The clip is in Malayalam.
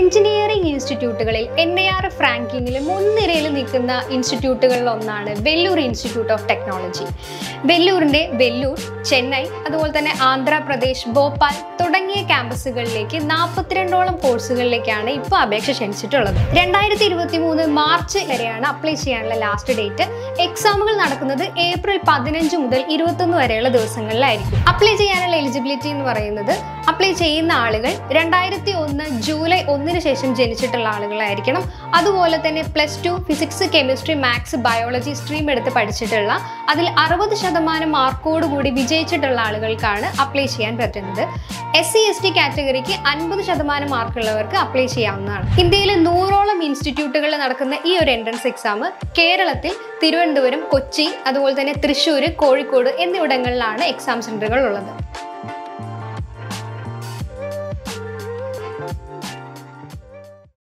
എഞ്ചിനീയറിംഗ് ഇൻസ്റ്റിറ്റ്യൂട്ടുകളിൽ എൻ ഐ ആർ എഫ് റാങ്കിങ്ങിൽ മുൻനിരയിൽ നിൽക്കുന്ന ഇൻസ്റ്റിറ്റ്യൂട്ടുകളിൽ ഒന്നാണ് Vellore institute of technology. വെല്ലൂരിന്റെ Vellore Chennai അതുപോലെ തന്നെ ആന്ധ്രാപ്രദേശ് ഭോപ്പാൽ തുടങ്ങിയ ക്യാമ്പസുകളിലേക്ക് നാൽപ്പത്തിരണ്ടോളം കോഴ്സുകളിലേക്കാണ് ഇപ്പോൾ അപേക്ഷ ക്ഷണിച്ചിട്ടുള്ളത്. രണ്ടായിരത്തി ഇരുപത്തി മൂന്ന് മാർച്ച് വരെയാണ് അപ്ലൈ ചെയ്യാനുള്ള ലാസ്റ്റ് ഡേറ്റ്. എക്സാമുകൾ നടക്കുന്നത് ഏപ്രിൽ പതിനഞ്ച് മുതൽ ഇരുപത്തൊന്ന് വരെയുള്ള ദിവസങ്ങളിലായിരിക്കും. അപ്ലൈ ചെയ്യാനുള്ള എലിജിബിലിറ്റി എന്ന് പറയുന്നത് അപ്ലൈ ചെയ്യുന്ന ആളുകൾ രണ്ടായിരത്തി ഒന്ന് ജൂലൈ ഒന്നിന് ശേഷം ജനിച്ചിട്ടുള്ള ആളുകളായിരിക്കണം. അതുപോലെ തന്നെ plus two physics chemistry maths biology stream എടുത്ത് പഠിച്ചിട്ടുള്ള അതിൽ അറുപത് ശതമാനം മാർക്കോട് കൂടി വിജയിച്ചിട്ടുള്ള ആളുകൾക്കാണ് അപ്ലൈ ചെയ്യാൻ പറ്റുന്നത്. എസ് സി എസ് ടി കാറ്റഗറിക്ക് അൻപത് ശതമാനം മാർക്കുള്ളവർക്ക് അപ്ലൈ ചെയ്യാവുന്നതാണ്. ഇന്ത്യയിലെ നൂറോളം ഇൻസ്റ്റിറ്റ്യൂട്ടുകളിൽ നടക്കുന്ന ഈ ഒരു എൻട്രൻസ് എക്സാം കേരളത്തിൽ തിരുവനന്തപുരം കൊച്ചി അതുപോലെ തന്നെ തൃശ്ശൂർ കോഴിക്കോട് എന്നിവിടങ്ങളിലാണ് എക്സാം സെന്ററുകൾ ഉള്ളത്.